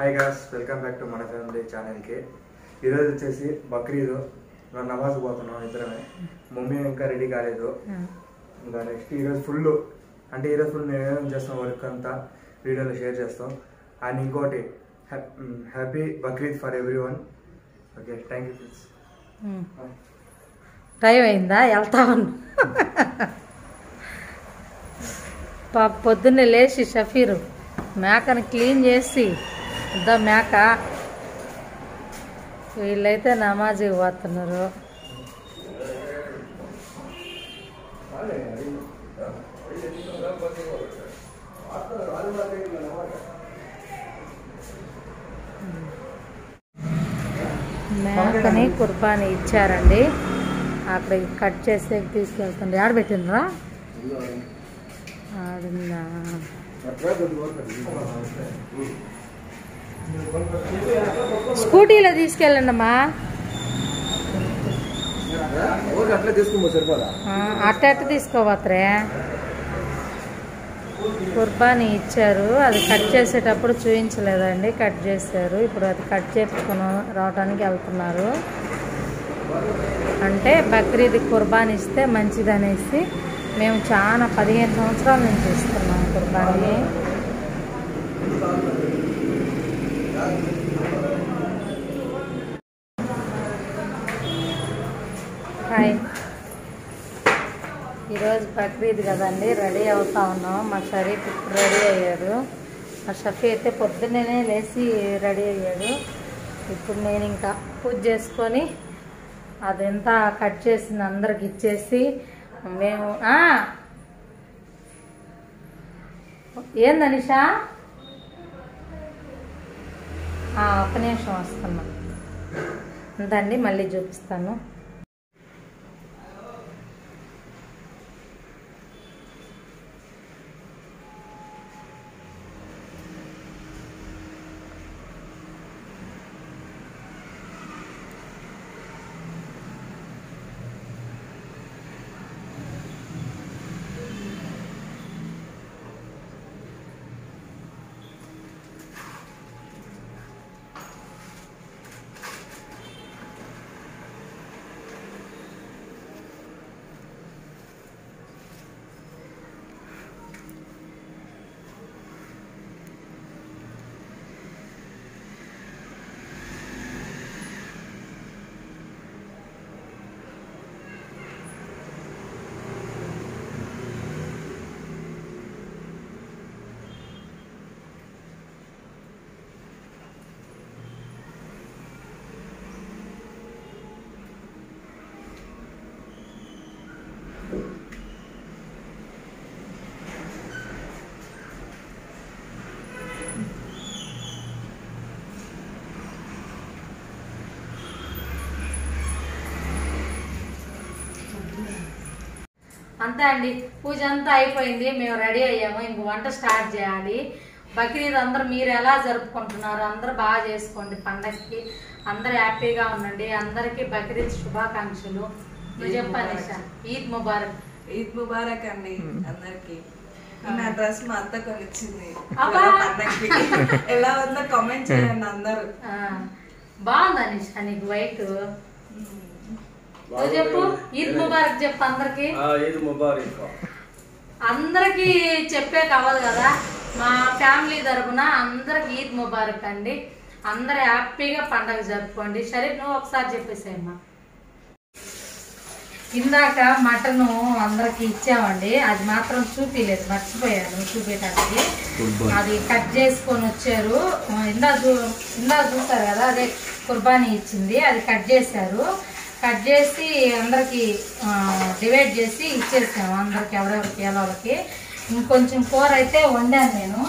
Hi guys welcome back to మన family ఛానల్కి ఈరోజు వచ్చేసి బక్రీద్. మేము నమాజ్ పోతున్నాం ఇద్దరమే. మమ్మీ ఇంకా రెడీ కాలేదు. ఇంకా నెక్స్ట్ ఈరోజు ఫుల్ అంటే ఈరోజు ఫుల్ మేము ఏమేమి చేస్తాం వర్క్ అంతా? వీడియోలో షేర్ చేస్తాం. అండ్ ఇంకోటి happy Bakrid for everyone okay thank you friends time అయిందా? వెళ్తా ఉన్నా పొద్దున్నే లేచి షఫీరు మేకని క్లీన్ చేసి ఇద్దా మేక. వీళ్ళైతే నమాజ్ పోతున్నారు. మేకని కుర్బాని ఇచ్చారండి. అక్కడ కట్ చేసి తీసుకెళ్తుంది ఆడ పెట్టినరా ఆడుందా? స్కూటీలో తీసుకెళ్ళండి అమ్మా. అట్ట అట్ట తీసుకోవత్రే? కుర్బానీ ఇచ్చారు. అది కట్ చేసేటప్పుడు చూపించలేదండి కట్ చేశారు. ఇప్పుడు అది కట్ చేయించుకుని రావడానికి వెళ్తున్నారు. అంటే బక్రీద్ కుర్బానీ ఇస్తే మంచిదనేసి మేము చాలా పదిహేను సంవత్సరాల నుంచి ఇస్తున్నాం కుర్బానీ హాయ్ ఈరోజు బక్రీద్ కదండి రెడీ అవుతా ఉన్నాం. మా షరీఫ్ ఇప్పుడు రెడీ అయ్యాడు. మా షఫీ అయితే పొద్దున్నే లేచి రెడీ అయ్యాడు. ఇప్పుడు నేను ఇంకా పూజ చేసుకొని అదంతా కట్ చేసి అందరికి ఇచ్చేసి మేము ఏందనిషా ఏంది అనిషా నిమిషం వస్తున్నా. ఉందండి మళ్ళీ చూపిస్తాను. అంతే అండి? పూజ అంతా అయిపోయింది మేము రెడీ అయ్యాము. ఇంక వంట స్టార్ట్ చేయాలి. బక్రీద్ అందరూ మీరు ఎలా జరుపుకుంటున్నారు? అందరూ బాగా చేసుకోండి పండగకి అందరూ హ్యాపీగా ఉండండి. అందరికీ బక్రీద్ శుభాకాంక్షలు. నువ్వు చెప్పాలి. ఈద్ ముబారక్. ఈద్ ముబారక్ అండి అందరికి. నా డ్రెస్ మా అత్త కొనిచ్చింది! పండగకి ఎలా ఉందో కామెంట్ చేయండి అందరూ. ఆ, బాగుందా నిషా నీకు వైట్. చెప్పు ఈద్ ముబారక్ చెప్పు అందరికి. ఇది ముబారక్. అందరికి చెప్పే కావాలి కదా. మా ఫ్యామిలీ తరపున అందరికి ఈద్ ముబారక్ అండి. అందరు హ్యాపీగా పండగ జరుపుకోండి. సరే నువ్వు ఒకసారి చెప్పేసేయమ్మా ఇందాక మటన్ అందరికి ఇచ్చామండి. అది మాత్రం చూపిలేదు మర్చిపోయాను చూపించడానికి అది కట్ చేసుకొని వచ్చారు. ఇందా చూ ఇందా చూస్తారు కదా అదే కుర్బానీ ఇచ్చింది. అది కట్ చేశారు. కట్ చేసి అందరికి డివైడ్ చేసి ఇచ్చేసాము అందరికి ఎవరెవరికి ఎవరికి ఇంకొంచెం కూర అయితే వండాను నేను.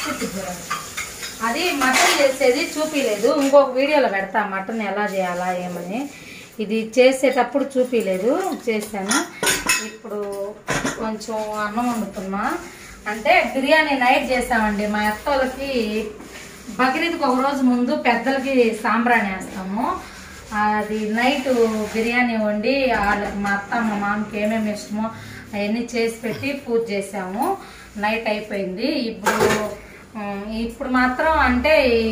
చూపించాను అది మటన్ చేసేది చూపిలేదు. ఇంకొక వీడియోలో పెడతా మటన్ ఎలా చేయాలా ఏమని. ఇది చేసేటప్పుడు చూపిలేదు చేశాను. ఇప్పుడు కొంచెం అన్నం వండుతున్నా. అంటే బిర్యానీ నైట్ చేసామండి. మా అత్తోళ్ళకి బక్రీద్కి ఒక రోజు ముందు పెద్దలకి సాంబ్రాణి వేస్తాము. అది నైట్ బిర్యానీ వండి వాళ్ళకి మా అత్త మా మామకి ఏమేమి ఇష్టమో అవన్నీ చేసి పెట్టి పూజ చేసాము నైట్ అయిపోయింది. ఇప్పుడు ఇప్పుడు మాత్రం అంటే ఈ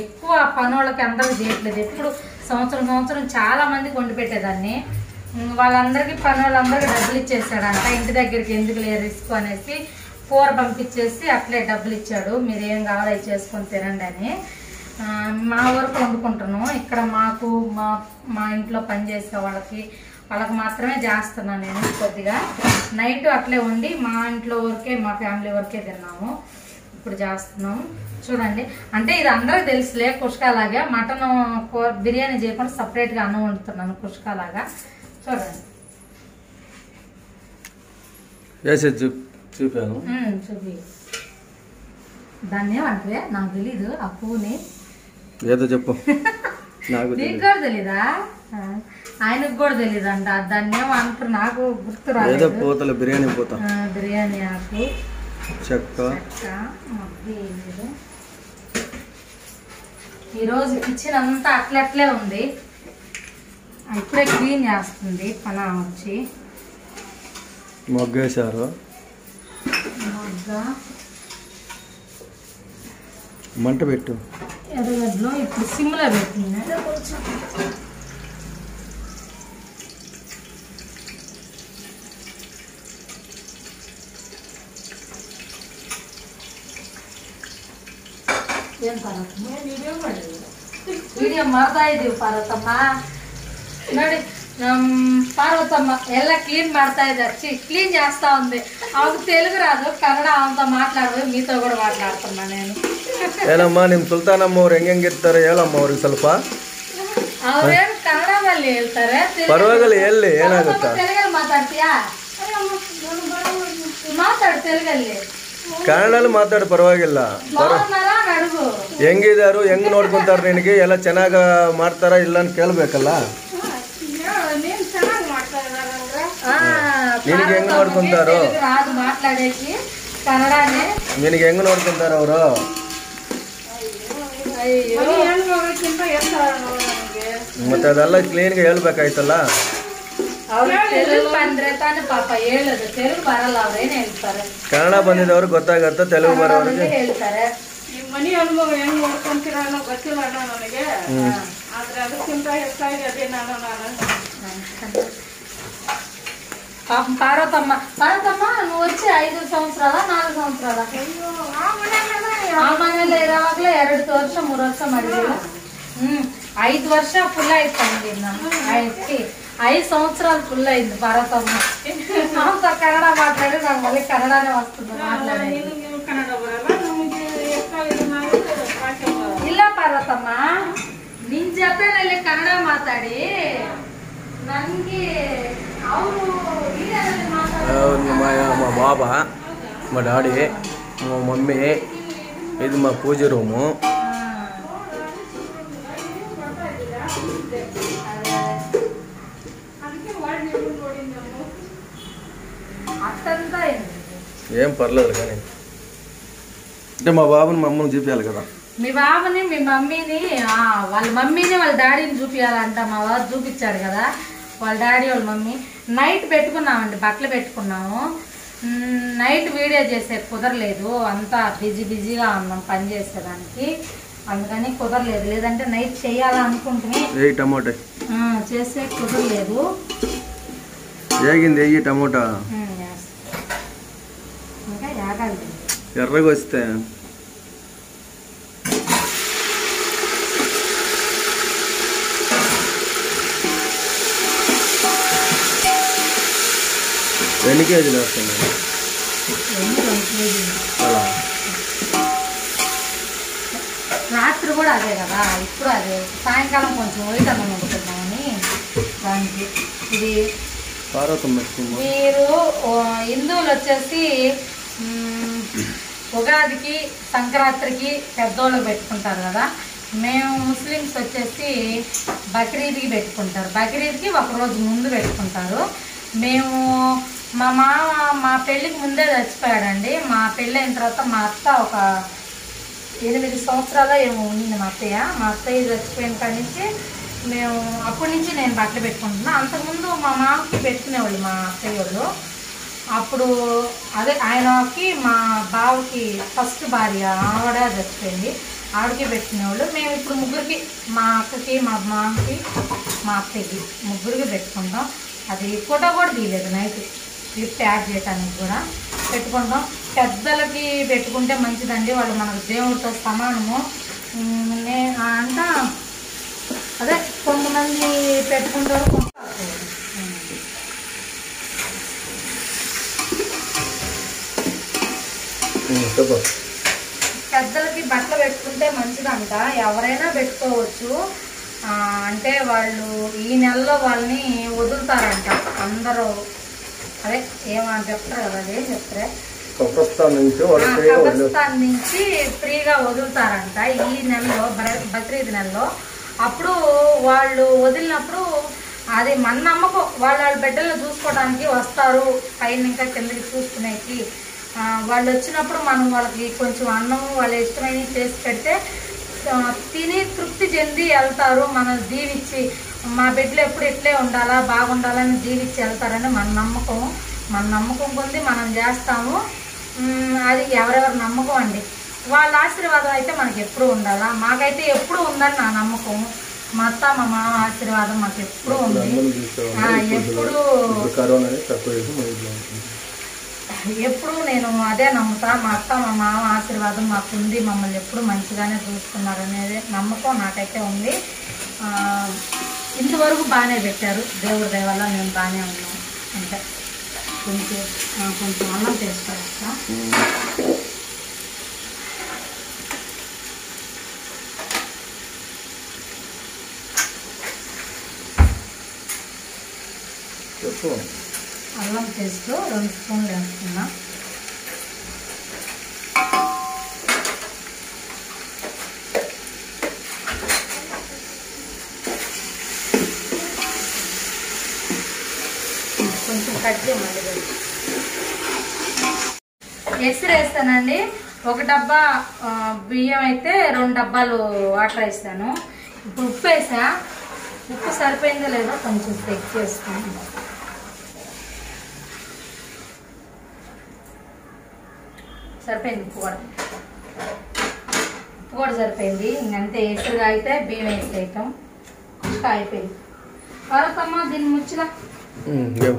ఎక్కువ పనులకి అందరూ చేయట్లేదు. ఎప్పుడు సంవత్సరం సంవత్సరం చాలా మందికి వండి పెట్టేదాన్ని. వాళ్ళందరికీ పని వాళ్ళందరికీ డబ్బులు ఇచ్చేసాడంట ఇంటి దగ్గరికి ఎందుకు లేదు రిస్క్ అనేసి కూర పంపించేసి అట్లే డబ్బులు ఇచ్చాడు. మీరు ఏం కావాలి చేసుకొని తినండి అని. మా వరకు వండుకుంటున్నాం. ఇక్కడ మాకు మా మా ఇంట్లో పని చేసే వాళ్ళకి వాళ్ళకి మాత్రమే చేస్తున్నాను నేను కొద్దిగా. నైట్ అట్లే వండి మా ఇంట్లో వరకే మా ఫ్యామిలీ వరకే తిన్నాము. ఇప్పుడు చేస్తున్నాం. చూడండి. అంటే ఇది అందరికి తెలుసులే కుష్కాలాగా. మటన్ బిర్యానీ చేయకుండా సపరేట్గా అన్నం వండుతున్నాను కుష్కాలాగా. చూడండి. చూపాను? చూపి. దాన్ని ఏమంటే నాకు తెలీదు ఆ పువ్వుని ఏదో చెప్పు. నాకు కూడా తెలీదా? ఆయనకు కూడా తెలీదు అంట దాన్ని ఏమో అంటారు నాకు గుర్తు ఏదో పూతలు బిర్యానీ పూత. బిర్యానీ ఆకు. చెక్క. ఈరోజు కిచెన్ అంతా అట్లట్లే ఉంది. ఇప్పుడే క్లీన్ చేస్తుంది. పనా వచ్చి. మొగ్గేశారు. మొగ్గ. మంట పెట్టు ఎర్రగడ్డలో ఇప్పుడు సిమ్లో పెట్టింది ಏನ್ ಪಾರ್ವತಮ್ಮ ವಿಡಿಯೋ ಮಾಡಿದ್ರು ವಿಡಿಯೋ ಮಾಡ್ತಾ ಇದೀವಿ ಪಾರ್ವತಮ್ಮ ನೋಡಿ ನಮ್ ಪಾರ್ವತಮ್ಮ ಎಲ್ಲ ಕ್ಲೀನ್ ಮಾಡ್ತಾ ಇದ್ದಾರೆ ಚಿ ಕ್ಲೀನ್ చేస్తా ಅಂದೆ. ಅವ್ರು ತೆಲುಗುರಾದ್ರು ಕನ್ನಡ ಅಂತ ಮಾತಾಡೋದು మాట్లాడదు మీతో కూడా మాట్లాడుతున్నా నేను ಏನಮ್ಮ ನಿಮ್ಮ ಸುಲ್ತಾನಮ್ಮ ಅವ್ರು ಹೆಂಗಿರ್ತಾರೆ ಹೇಳಮ್ಮ ಅವ್ರಿಗೆ ಸ್ವಲ್ಪ. ಅವ್ರೇನು ಕನ್ನಡದಲ್ಲಿ ಹೇಳ್ತಾರೆ ಪರವಾಗಿಲ್ಲ ಎಲ್ಲಿ ಏನಾಗುತ್ತೆ? ತೆಲುಗಲ್ಲಿ ಮಾತಾಡ್ತೀಯಾ? ಮಾತಾಡು ತೆಲುಗಲ್ಲಿ. ಕನ್ನಡಲ್ಲಿ ಮಾತಾಡು ಪರವಾಗಿಲ್ಲ. ಹೆಂಗಿದಾರು ಹೆಂಗ್ ನೋಡ್ಕೊಂತಾರೆ ನಿನಗೆ? ಎಲ್ಲ ಚೆನ್ನಾಗ ಮಾಡ್ತಾರ ಇಲ್ಲ ಅಂತ ಕೇಳ್ಬೇಕಲ್ಲ? ನಿನಗೆ ಹೆಂಗ್ ನೋಡ್ಕೊಂತಾರೋ తెలుగు రాదు మాట్లాడేసి కన్నడనే ನಿನಗೆ ಹೆಂಗ್ ನೋಡ್ಕೊಂತಾರ ಅವರು అయ్యో ಮತ್ತೆ ಅದೆಲ್ಲ ಕ್ಲೀನ್ಗೆ ಹೇಳ್ಬೇಕಾಯ್ತಲ್ಲ ಅವ್ರು ತೆಲುಗು ಬಂದ್ರೆ ತಾನೇ ಪಾಪ ಹೇಳೋದು ತೆಲುಗು ಬರಲ್ಲ ಅವ್ರೇನ್ ಹೇಳ್ತಾರೆ ಕನ್ನಡ ಬಂದಿದ್ದವ್ರಿಗೆ ಗೊತ್ತಾಗತ್ತೆ ತೆಲುಗು ಬರೋರಿಗೆ ಕನ್ನಡದಲ್ಲೇ ಹೇಳ್ತಾರೆ ನಿಮ್ ಮನಿ ಅನುಭವ ಹೆಂಗ್ ನೋಡ್ಕೊಂತೀರ ಅನ್ನೋ ಗೊತ್ತಿಲ್ಲ ಅಣ್ಣ ನನಗೆ ಆದ್ರೆ ಅದಕ್ಕಿಂತ ಹೆಚ್ಚಾಗಿ ಅದೇ ನಾನು ನಾನು పాపం పార్వతమ్మ పార్వతమ్మ నువ్వు వచ్చి ఐదు సంవత్సరాల నాలుగు సంవత్సరాల ಆ ಮನೇಲಿ ಇರೋವಾಗ್ಲೇ ಎರಡು ವರ್ಷ ಮೂರು ವರ್ಷ ಮಾಡಿದ್ದೀವಿ ಹ್ಮ್ ఐదు ವರ್ಷ ఫుల్ అయిపోయింది ఐదు ఐదు సంవత్సరాలు ఫుల్ అయింది పార్వతమ్మ ఆమెతో కన్నడ మాట్లాడి నాకు మళ్ళీ కన్నడనే వస్తుంది మాట్లాడేది ನಿಮ್ಗೆ ಕನ್ನಡ ಬರಲ್ಲ ನಮಗೆ ಹೆಚ್ಚಾಗಿ ನಾವು ಭಾಷೆ ಬರಲ್ಲ. ಇಲ್ಲ ಪಾರ್ವತಮ್ಮ ನಿನ್ ಜೊತೆನಲ್ಲಿ ಕನ್ನಡ ಮಾತಾಡಿ ನನ್ಗೆ ಅವರು మా మా బాబా మా డాడీ మా మమ్మీ ఇది మా పూజ రూము అట్టంతా అయింది ఏం పర్లేదు కానీ అంటే మా బాబుని మా అమ్మని చూపించాలి కదా మీ బాబుని మీ మమ్మీని ఆ, వాళ్ళ మమ్మీని వాళ్ళ డాడీని చూపించాలంట మా వారు చూపించాడు కదా వాళ్ళ డాడీ వాళ్ళ మమ్మీ. నైట్ పెట్టుకున్నామండి బట్టలు పెట్టుకున్నాము. నైట్ వీడియో చేసే కుదరలేదు. అంతా బిజీ బిజీగా ఉన్నాం పని చేసేదానికి. అందుకని కుదరలేదు. లేదంటే నైట్ చేయాలనుకుంటుని ఏ టమోటా? ఆ, చేసే కుదరలేదు. ఏగింది టమోటా. ఇంకా ఎర్రగా వస్తే ఎన్ని కేజీలు వస్తున్నాయి. అలా. రాత్రి కూడా అదే కదా ఇప్పుడు అదే. సాయంకాలం కొంచెం వైటన్నం వండుకుందామని దానికి ఇది మీరు హిందువులు వచ్చేసి ఉగాదికి సంక్రాంతికి పెద్దోళ్ళకి పెట్టుకుంటారు కదా. మేము ముస్లిమ్స్ వచ్చేసి బక్రీద్కి పెట్టుకుంటారు. బక్రీద్కి ఒక రోజు ముందు పెట్టుకుంటారు. మేము మా మామ మా పెళ్ళికి ముందే చచ్చిపోయాడండి. మా పెళ్ళి అయిన తర్వాత మా అత్త ఒక ఎనిమిది సంవత్సరాలు ఏమో ఉండింది మా అత్తయ్య. మా అత్తయ్య చచ్చిపోయిన కాడి నుంచి మేము అప్పటి నుంచి నేను బట్టలు పెట్టుకుంటున్నా. అంతకుముందు మా మామకి పెట్టుకునేవాళ్ళు మా అత్తయ్య వాళ్ళు. అప్పుడు అదే ఆయనకి మా బావకి ఫస్ట్ భార్య ఆవిడ చచ్చిపోయింది. ఆవిడకి పెట్టినవాళ్ళు మేము ఇప్పుడు ముగ్గురికి మా అక్కకి మా మామకి మా అత్తయ్యకి ముగ్గురికి పెట్టుకుంటాం. అది ఫోటో కూడా తీయలేదు నైట్. క్లిప్ యాడ్ చేయడానికి కూడా పెట్టుకుంటాం. పెద్దలకి పెట్టుకుంటే మంచిదండి. వాళ్ళు మనకు దేవుడితో సమానము. అంట అదే కొంతమంది పెట్టుకుంటారు కొంత పెద్దలకి బట్టలు పెట్టుకుంటే మంచిదంట. ఎవరైనా పెట్టుకోవచ్చు. అంటే వాళ్ళు ఈ నెలలో వాళ్ళని వదులుతారంట. అందరూ అదే ఏమని చెప్తారు? కదా అదే చెప్తారే. కబ్రస్థాన్ నుంచి ఫ్రీగా నుంచి వదులుతారంట ఈ నెలలో బక్రీద్ నెలలో. అప్పుడు వాళ్ళు వదిలినప్పుడు అది మన నమ్మకం వాళ్ళ వాళ్ళ బిడ్డలను చూసుకోవడానికి వస్తారు. పైన ఇంకా కిందకి చూసుకునేకి. వాళ్ళు వచ్చినప్పుడు మనం వాళ్ళకి కొంచెం అన్నం వాళ్ళ ఇష్టమైన చేసి పెడితే తిని తృప్తి చెంది వెళ్తారు. మనం దీవిచ్చి మా బిడ్డలు ఎప్పుడు ఇట్లే ఉండాలా బాగుండాలని దీవిచ్చి వెళ్తారని మన నమ్మకం. మన నమ్మకం కొంది మనం చేస్తాము. అది ఎవరెవరి నమ్మకం అండి? వాళ్ళ ఆశీర్వాదం అయితే మనకి ఎప్పుడు ఉండాలా? మాకైతే ఎప్పుడు ఉందని నా నమ్మకం. మా అత్త మా మామ ఆశీర్వాదం మాకు ఎప్పుడు ఉంది. ఎప్పుడు. ఎప్పుడు నేను అదే నమ్ముతా. మా అత్త మా మామ ఆశీర్వాదం మాకు ఉంది మమ్మల్ని ఎప్పుడు మంచిగానే చూస్తున్నారు అనేది నమ్మకం నాకైతే ఉంది. ఇంతవరకు బాగానే పెట్టారు. దేవుడి వల్ల మేము బాగానే ఉన్నాం. అంటే కొంచెం కొంచెం అన్నం చేసుకోవచ్చా అల్లం పేస్ట్ రెండు స్పూన్లు వేస్తున్నా కట్ చేయమండి ఎక్స్రే వేస్తానండి. ఒక డబ్బా బియ్యం అయితే రెండు డబ్బాలు వాటర్ వేస్తాను. ఇప్పుడు ఉప్పు వేసా. ఉప్పు సరిపోయిందో లేదో కొంచెం చెక్ చేసుకుంటాను సరిపోయింది ఉప్పు కూడా. ఉప్పు కూడా సరిపోయింది. ఇంకంతే ఎసురుగా అయితే బియ్యం వేసేయటం ఇంకా అయిపోయింది. వరకమ్మ దీన్ని ముచ్చిగా.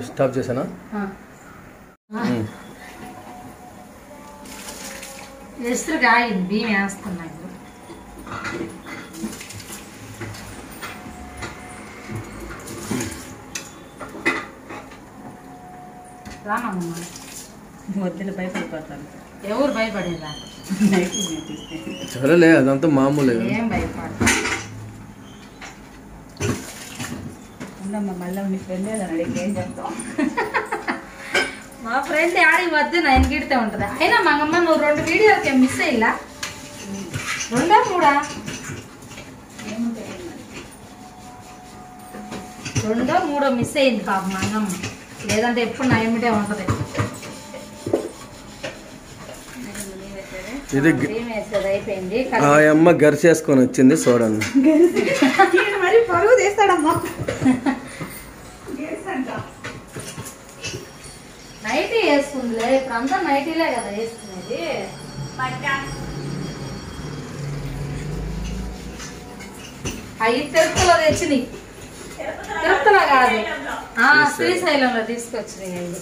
స్టాప్ చేశానా? ఉమ్. ఎసురుగా అయింది బియ్యం వేస్తున్నా ఇప్పుడు రానమ్మా. వద్దులు భయపడిపోతాను. ఎవరు భయపడేదా? సరేలే అదంతా మామూలే ఏం భయపడ ఉండమ్మా మళ్ళీ నీ ఫ్రెండ్ ఏదైనా అడిగి ఏం చెప్తాం మా ఫ్రెండ్ ఆడికి వద్దు నేను గిడితే ఉంటది. అయినా మంగమ్మ నువ్వు రెండు వీడియోలకి మిస్ అయ్యిలా? రెండా మూడా? రెండో మూడో మిస్ అయింది పాప మంగమ్మ లేదంటే ఎప్పుడు నా ఎమిటే ఉంటది. ఇది అయిపోయింది. ఆ అమ్మ గరిచేసుకొని వచ్చింది చూడండి. మరి పరుగు తీస్తాడమ్మా. వేసుకుందిలే ఇప్పుడు అంతా నైటీలే కదా వేసుకునేది అవి తిరుపతిలో తెచ్చినాయి తిరుపతిలో కాదు. ఆ, శ్రీశైలంలో తీసుకొచ్చినాయి అవి?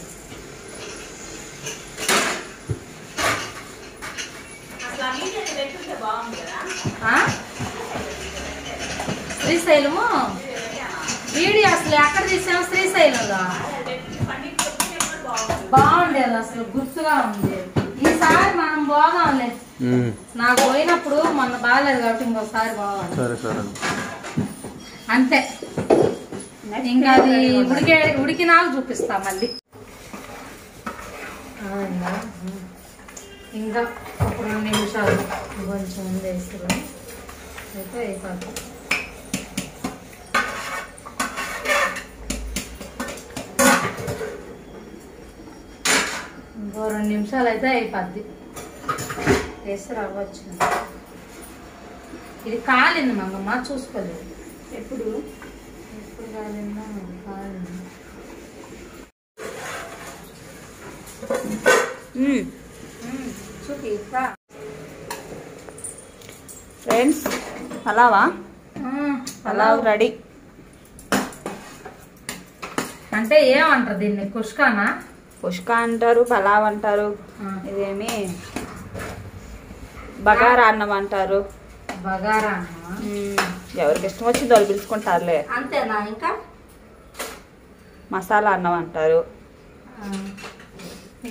శ్రీశైలము? వీడియో అసలు ఎక్కడ తీసాము శ్రీశైలంలో. బాగుండేది అసలు గుర్తుగా ఉంది. ఈసారి మనం పోదాంలే నాకు పోయినప్పుడు మొన్న బాగాలేదు కాబట్టి ఇంకోసారి పోవాలి. సరే సరే. అంతే. ఇంకా అది ఉడికే ఉడికినాక చూపిస్తా మళ్ళీ. ఆ, ఇంకా ఒక రెండు నిమిషాలు. కొంచెం ఉంది వేసుకుని అయితే అయిపోతుంది ఇంకో రెండు నిమిషాలు అయితే అయిపోద్ది వేసి రావచ్చు ఇది కాలింది మంగమ్మ చూసుకోలేదు. ఎప్పుడు? ఎప్పుడు కాలిందా కాలింది. చూపి. ఫ్రెండ్స్ పలావా మ్మ్. పలావ్ రెడీ. అంటే ఏమంటారు దీన్ని కుష్కానా? పుష్క అంటారు పలావ్ అంటారు. ఇదేమి? బగారా అన్నం అంటారు. బగారా ఎవరికి ఇష్టం వచ్చి వాళ్ళు పిలుచుకుంటారులే. అంతేనా ఇంకా? మసాలా అన్నం అంటారు.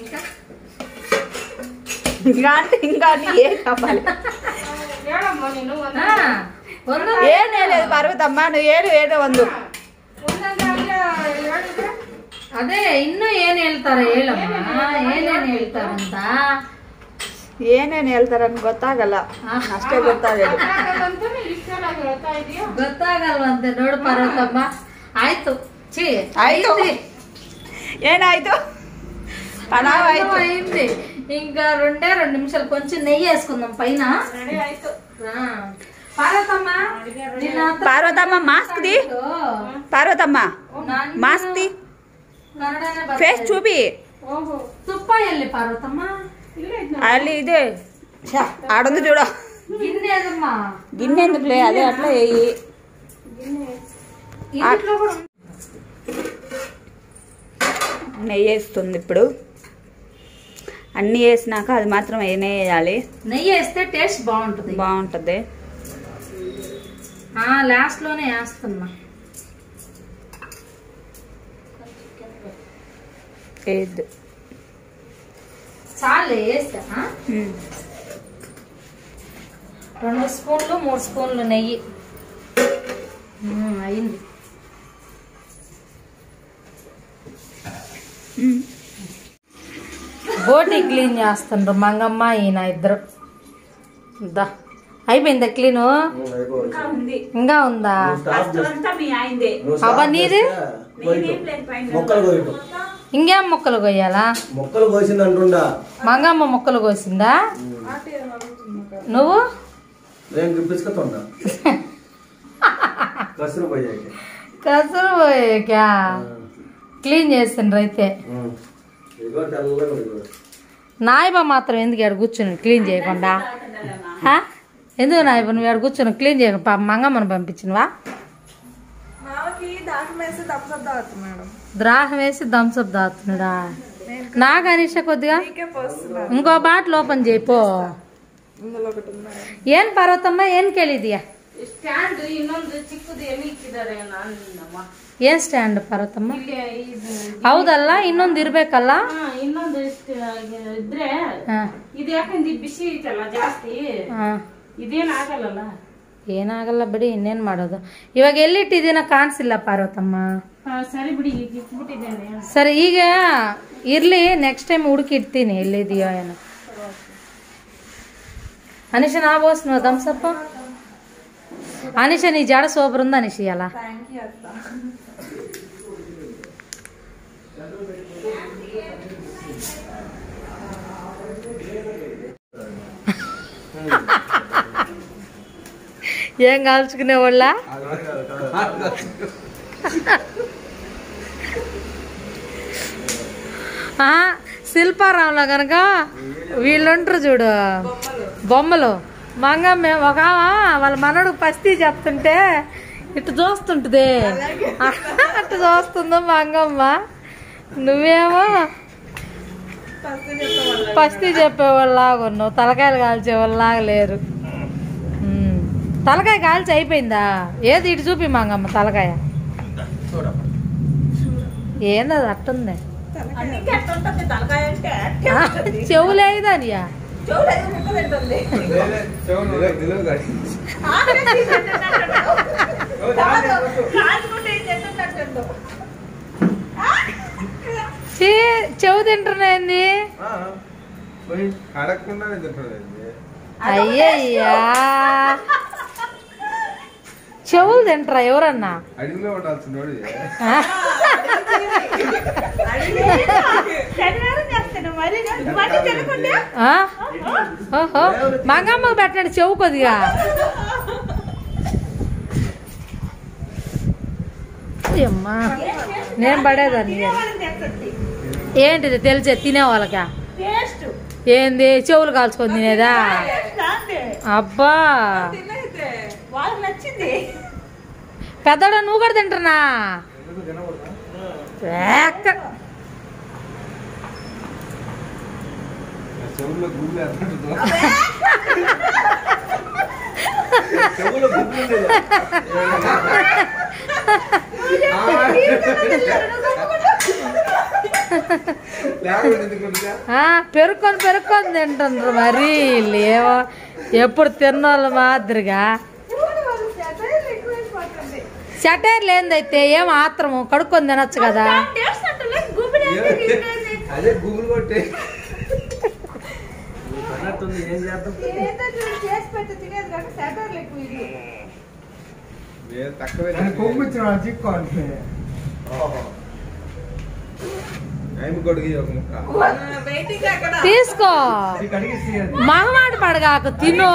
ఇంకా? ఇంకా ఏ చెప్పాలి ఏం లేదు నువ్వు ఏడు ఏడు వందు. ಅದೇ ಇನ್ನೂ ಏನು ಹೇಳ್ತಾರೆ ಹೇಳಮ್ಮ ಏನೇನು ಹೇಳ್ತಾರಂತ ಏನೇನು ಹೇಳ್ತಾರನ್ ಗೊತ್ತಾಗಲ್ಲ ಅಷ್ಟೇ ಗೊತ್ತಾಗಲ್ಲ ಗೊತ್ತಾಗಲ್ವಂತೆ ನೋಡು ಪರ್ವತಮ್ಮ ಆಯ್ತು ಛೀ ಆಯ್ತು ఏనాయిదు పలావ్ అయింది ఇంకా రెండే రెండు నిమిషాలు కొంచెం నెయ్యి వేసుకుందాం పైన పార్వతమ్మ పార్వతమ్మ మాస్క్ది పార్వతమ్మ మాస్క్ది మాస్క్ ది ಕನ್ನಡನೇ ಬರ್ತಾ ఫేస్ ಇದೆ. చూపి ಓಹೋ ತುಪ್ಪ ಎಲ್ಲಿ ಪಾರ್ವತಮ್ಮ ಇಲ್ಲೇ ಇದ್ನ ಅಲ್ಲಿ ಇದೆ ఛ, ఆడుంది చూడు గిన్నె ఏదమ్మ గిన్నె ఎందుకులే అదే అట్లా వేయి ఇంట్లో కూడా ఉంది. నెయ్యి వేస్తుంది ఇప్పుడు అన్నీ వేసినాక అది మాత్రం వేయనే వేయాలి నెయ్యి వేస్తే టేస్ట్ బాగుంటుంది బాగుంటుంది ఆ లాస్ట్ లోనే వేస్తున్నా వేయద్దు చాలు వేస్తా. రెండు స్పూన్లు మూడు స్పూన్లు నెయ్యి. అయింది. బోటి క్లీన్ చేస్తుండ్రు మంగమ్మ ఈయన ఇద్దరు. దా. అయిపోయిందా క్లీను? ఇంకా ఉందా. అవ్వ నీది? ఇంకేం మొక్కలు కొయ్యాలా మొక్కలు కోసింది అంటుండా. మంగమ్మ మొక్కలు కోసిందా? నువ్వు? కసురు పోయాక. క్లీన్ చేస్తుండ్రు అయితే. నాయబ మాత్రం ఎందుకు ఇక్కడ కూర్చుని క్లీన్ చేయకుండా? హా? ఎందుకు నాయబ నువ్వు ఇక్కడ కూర్చుని క్లీన్ చేయకుండా? మంగమ్మను పంపించినవా? ద్రాహం వేసి థమ్స్అప్ తాగుతున్నాడా నాకు అనిష కొద్దిగా ఇంకో బాటిల్ ఓపెన్ చేయిపో ಏನ್ ಪಾರ್ವತಮ್ಮ ಏನ್ ಕೇಳಿದ್ಯಾ ಸ್ಟ್ಯಾಂಡ್ ಇನ್ನೊಂದು ಚಿಕ್ಕದು ಎಲ್ಲಿ ಇಕ್ಕಿದ್ದಾರೆ ನನ್ನಮ್ಮ ಏನ್ ಸ್ಟ್ಯಾಂಡ್ ಪಾರ್ವತಮ್ಮ ಇಲ್ಲಿ ಇದು ಹೌದಲ್ಲ ಇನ್ನೊಂದು ಇರ್ಬೇಕಲ್ಲ ಹಾ ಇನ್ನೊಂದು ಇಷ್ಟು ಇದ್ರೆ ಹಾ, ಇದು ಯಾಕಂದ್ರೆ ಇದು ಬಿಸಿ ಐತಲ್ಲ ಜಾಸ್ತಿ ಹಾ. ಇದೇನ್ ಆಗಲ್ಲಲ್ಲ ಏನಾಗಲ್ಲ ಬಿಡಿ ಇನ್ನೇನ್ ಮಾಡೋದು ಇವಾಗ ಎಲ್ಲಿಟ್ಟಿದ್ದೀನ ಕಾಣಿಸಿಲ್ಲ ಪಾರ್ವತಮ್ಮ ಹಾ, ಸರಿ ಬಿಡಿ ಈಗ ಇಟ್ಬಿಟ್ಟಿದ್ದೇನೆ ಸರಿ ಈಗ ಇರ್ಲಿ ನೆಕ್ಸ್ಟ್ ಟೈಮ್ ಹುಡುಕಿ ಇಡ್ತೀನಿ ಎಲ್ಲಿದೆಯೋ ಏನೋ అనిష నా పోస్తున్నావు థమ్సప్ అనిష నీ జడ సూపర్ ఉంది అనిష ఇలా ఏం కాల్చుకునే వాళ్ళ శిల్పారావులో కనుక వీళ్ళుంటారు చూడు. బొమ్మలు. మంగమ్మ ఒక ఆమె వాళ్ళ మనడు పస్తి చెప్తుంటే ఇటు చూస్తుంటుంది. అటు చూస్తుందో మంగమ్మ. నువ్వేమో పస్తి చెప్పేవాళ్ళలాగా ఉన్నావు. తలకాయలు కాల్చేవాళ్ళలాగా లేరు. తలకాయ కాల్చి అయిపోయిందా? ఏది ఇటు చూపి మంగమ్మ తలకాయ? ఏంది అది? అట్టుంది. చెవు అడగకుండానే తింటుంది అయ్యయ్యా. చెవులు తింటారా ఎవరన్నా? అడిగిలో ఉండాల్సిన? ఓహో. మంగమ్మకు పెట్టండి చెవు కొద్దిగా. అమ్మా నేను పడేదాన్ని. ఏంటిది తెలిసే? తినే వాళ్ళకా? టేస్ట్ ఏంది? చెవులు కాల్చుకొని తినేదా? అబ్బా. పెద్దోడా నువ్వు కూడా తింటున్నా? ఏక్క. చెవుల్లో గుడ్లు ఎర్రగడ్డలు. చెవుల్లో గుడ్లు ఉండేది. లేకపోతే ఎందుకుంటుందా? ఆ, పెరుక్కొని పెరుక్కొని తింటుండ్రు మరి వీళ్ళు ఏమో ఎప్పుడు తిన్నోళ్ళు మాదిరిగా షటర్ లేనిదైతే ఏం ఆత్రము కడుక్కొని తినొచ్చు కదా. టేస్ట్ అంటే గుబిడి అదే గూగుల్ కొట్టే. అన్నట్టుంది ఏం చేద్దాం? చేసి పెట్టి తినేది కాక సెటర్లు ఎక్కువ ఇది. నేను తక్కువే కొమ్ము ఇచ్చిన చిక్కోండి టైం కొడుకు ఒక ముక్క. వెయిటింగ్ అక్కడ. తీసుకో. మగమాట పడగాకు తిను.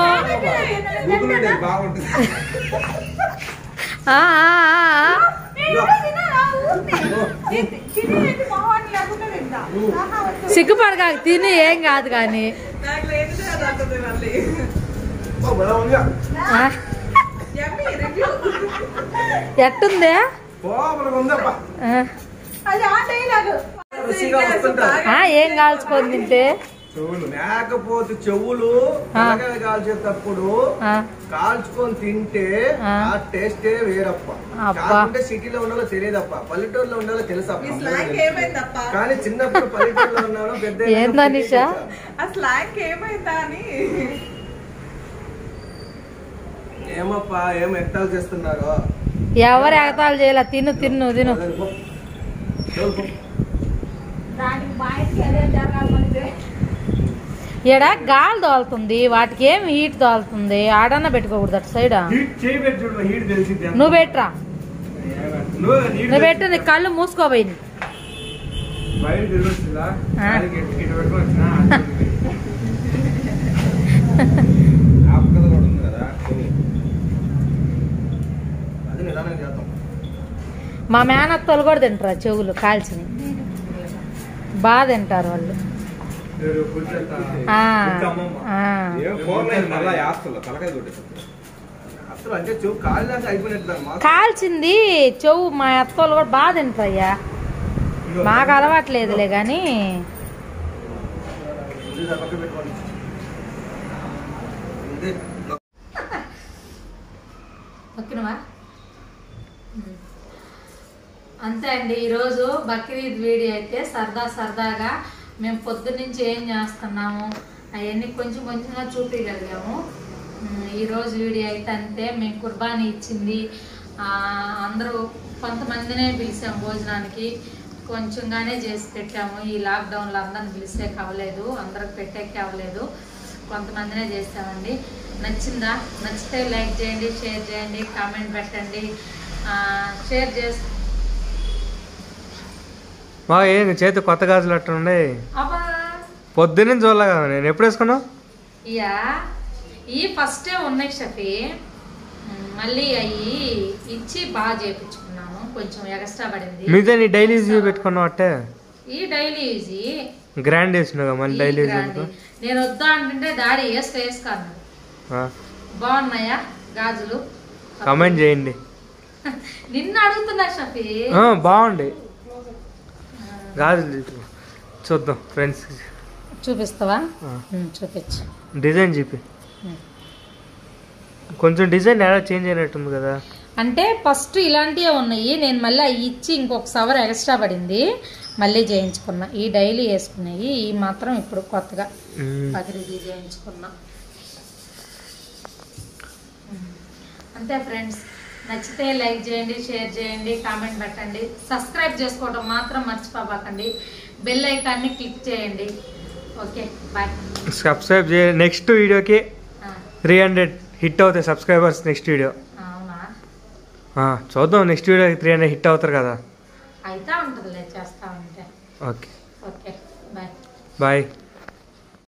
బాగుంటుంది. సిగ్గుపడగాకు తిని ఏం కాదు కానీ. ఎట్టుందే? ఏం కాల్చుకొని తింటే? చెవులు. లేకపోతే చెవులు ఆ. తలకాయ కాల్చేటప్పుడు కాల్చుకొని తింటే ఆ. టేస్టే వేరప్ప. కాకుంటే సిటీలో ఉండాలో తెలియదప్ప. పల్లెటూరులో ఉండాలో తెలుసప్ప. మీ స్లాంగ్ ఏమైందప్ప? కానీ చిన్నప్పుడు పల్లెటూరులో ఉన్నాను పెద్ద స్లాంగ్ ఏమైందా అని? ఏమప్పా ఏం ఎక్టాలు చేస్తున్నారో? ఎవరు ఎగతాలు చేయాల? తిను తిను. తిను. దానికి ఈడ గాలి తోలుతుంది వాటికి ఏం హీట్ తోలుతుంది? ఆడన్నా పెట్టుకోకూడదు అటు సైడ్ నువ్వు పెట్టరా? నువ్వు పెట్టు నీ కళ్ళు చేద్దాం మా మేనత్తలు కూడా తింటారు చెవులు కాల్చిని బాగా తింటారు వాళ్ళు. కాల్చింది చెవు మా అత్తలు కూడా బాగా తింటారయ్యా. మాకు అలవాట్లేదులే కానీ అంతే అండి ఈరోజు బక్రీద్ వీడియో అయితే సరదా సరదాగా మేము పొద్దున్నుంచి ఏం చేస్తున్నాము? అవన్నీ కొంచెం కొంచెంగా చూపించగలిగాము ఈరోజు వీడియో అయితే అంతే. మేము కుర్బానీ ఇచ్చింది. అందరూ కొంతమందినే పిలిచాము భోజనానికి. కొంచెంగానే చేసి పెట్టాము. ఈ లాక్డౌన్లో అందరిని పిలిస్తే కావలేదు. అందరికి పెట్టేకి అవ్వలేదు కొంతమందినే చేస్తామండి. నచ్చిందా? నచ్చితే లైక్ చేయండి షేర్ చేయండి కామెంట్ పెట్టండి. షేర్ చేసి మా ఏంది చేతి కొత్త గాజులు అబ్బా. పొద్దున్నే చూడలే కదా నేను. ఎప్పుడు వేసుకున్నావు? ఇయా ఈ ఫస్టే ఉన్నాయి షఫీ. మళ్ళీ అవి ఇచ్చి బాగా చేయించుకున్నాము కొంచెం ఎక్స్ట్రా పడింది. మీదే నీ డైలీ యూజ్ పెట్టుకున్నావు అట్టే? ఈ డైలీ యూజ్ గ్రాండ్ వేసినావు మళ్ళీ డైలీ యూజ్ నేను వద్దా అంటుంటే డాడీ వేసుకో వేసుకో అన్నాడు బాగున్నాయా గాజులు? కమెంట్ చేయండి. నిన్ను అడుగుతున్నా షఫీ. బాగుంది. గాజులు చూపు. చూద్దాం ఫ్రెండ్స్ చూపిస్తావా? చూపించు. డిజైన్ చూపి. కొంచెం డిజైన్ ఎలా చేంజ్ అయినట్టుంది కదా? అంటే ఫస్ట్ ఇలాంటివే ఉన్నాయి. నేను మళ్ళీ అవి ఇచ్చి ఇంకొక సవర్ ఎక్స్ట్రా పడింది. మళ్ళీ చేయించుకున్నా. ఈ డైలీ వేసుకున్నాయి ఈ మాత్రం ఇప్పుడు కొత్తగా. బక్రీద్ చేయించుకున్నా. అంతే ఫ్రెండ్స్ నచ్చితే లైక్ చేయండి షేర్ చేయండి కామెంట్ పెట్టండి. సబ్స్క్రైబ్ చేసుకోవడం మాత్రం మర్చిపోబాకండి. బెల్ ఐకాన్ని క్లిక్ చేయండి. Okay bye. సబ్స్క్రైబ్ చేయ నెక్స్ట్ వీడియోకి త్రీ హండ్రెడ్ హిట్ అవుతాయి సబ్స్క్రైబర్స్ నెక్స్ట్ వీడియో. చూద్దాం నెక్స్ట్ వీడియోకి త్రీ హండ్రెడ్ హిట్ అవుతారు కదా. అయితే ఉంటుందిలే చేస్తా ఉంటే. ఓకే. Okay bye. బాయ్.